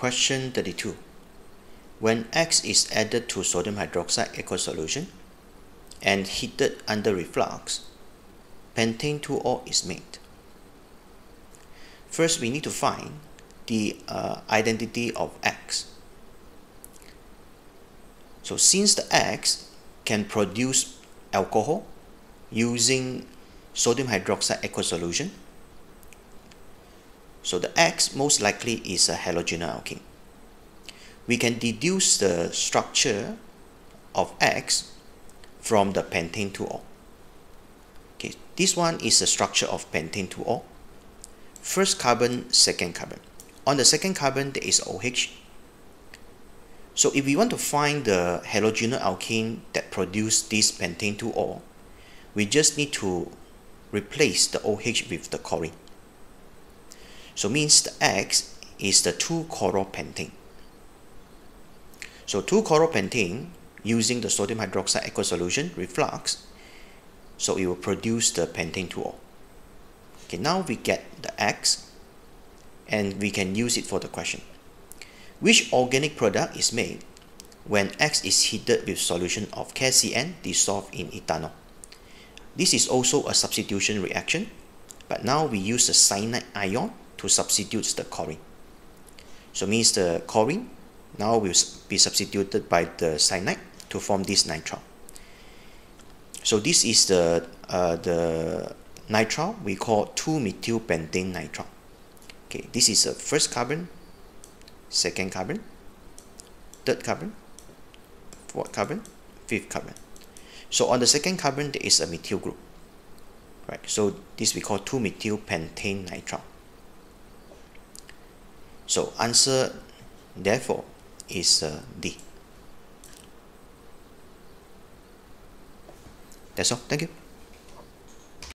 Question 32. When X is added to sodium hydroxide aqueous solution and heated under reflux, pentan-2-ol is made. First, we need to find the uh, identity of X. So since the X can produce alcohol using sodium hydroxide aqueous solution, so the X most likely is a halogenoalkane. We can deduce the structure of X from the pentan-2-ol. Okay, this one is the structure of pentan-2-ol. First carbon, second carbon. On the second carbon, there is OH. So if we want to find the halogenoalkane that produce this pentan-2-ol, we just need to replace the OH with the chlorine. So means the X is the 2-chloropentane. So 2-chloropentane using the sodium hydroxide aqueous solution reflux, so it will produce the pentan-2-ol. Okay, now we get the X and we can use it for the question. Which organic product is made when X is heated with solution of KCN dissolved in ethanol? This is also a substitution reaction, but now we use the cyanide ion to substitute the chlorine. So means the chlorine now will be substituted by the cyanide to form this nitrile. So this is the uh, the nitrile we call 2-methyl pentane nitrile. Okay, this is the first carbon, second carbon, third carbon, fourth carbon, fifth carbon. So on the second carbon there is a methyl group. Right, so this we call 2-methyl pentane nitrile. So answer therefore is uh, D. That's all. Thank you.